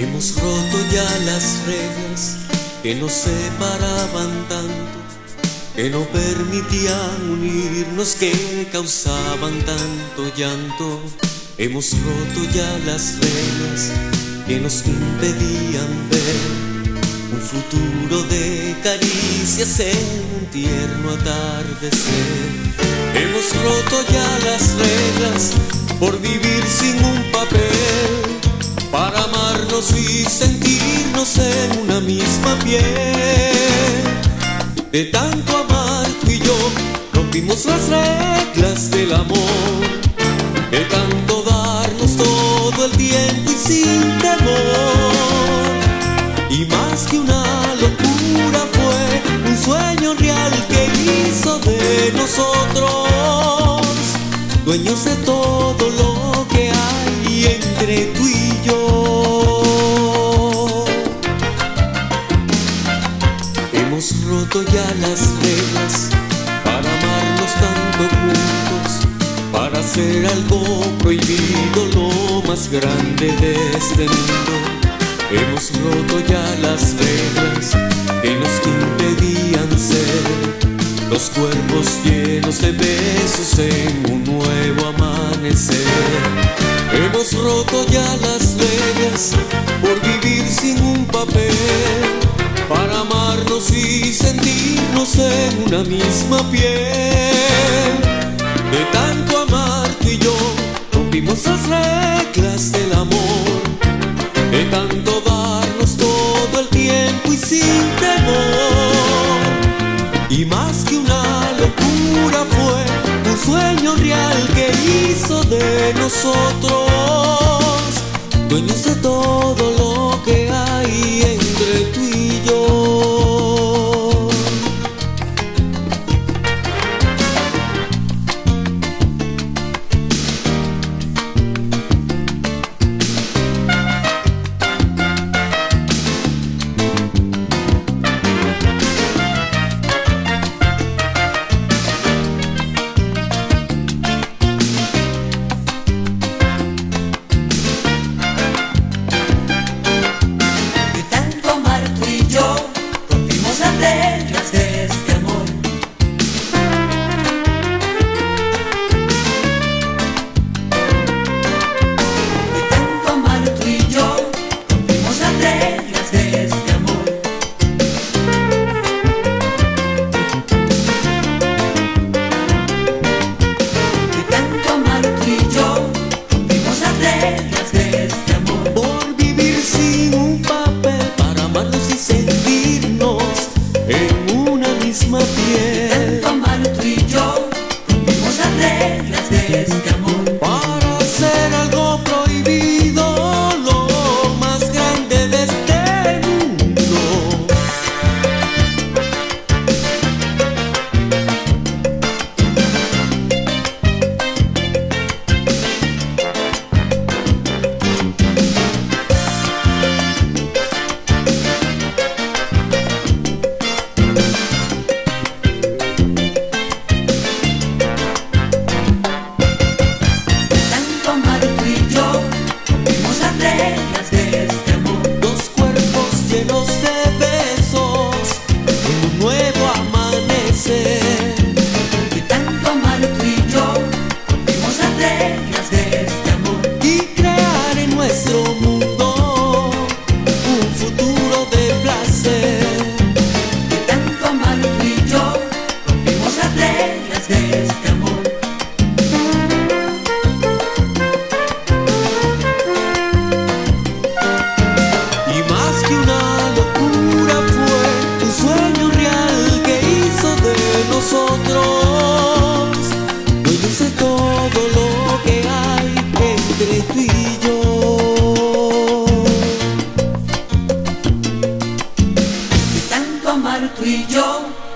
Hemos roto ya las reglas que nos separaban tanto, que no permitían unirnos, que causaban tanto llanto. Hemos roto ya las reglas que nos impedían ver un futuro de caricias en un tierno atardecer. Hemos roto ya las reglas por vivir sin y sentirnos en una misma piel. De tanto amar tú y yo rompimos las reglas del amor. De tanto darnos todo el tiempo y sin temor. Y más que una locura fue un sueño real que hizo de nosotros dueños de todo lo que hay entre Roto ya las reglas para amarnos tanto juntos, para hacer algo prohibido, lo más grande de este mundo. Hemos roto ya las reglas que nos impedían ser los cuerpos llenos de besos en un nuevo amanecer. Hemos roto ya las leyes por vivir sin un papel, para amarnos y sentirnos en una misma piel. De tanto amar tú y yo rompimos las reglas del amor, de tanto darnos todo el tiempo y sin temor. Y más que una locura fue un sueño real que hizo de nosotros dueños de todo rompimos las reglas de 睡觉。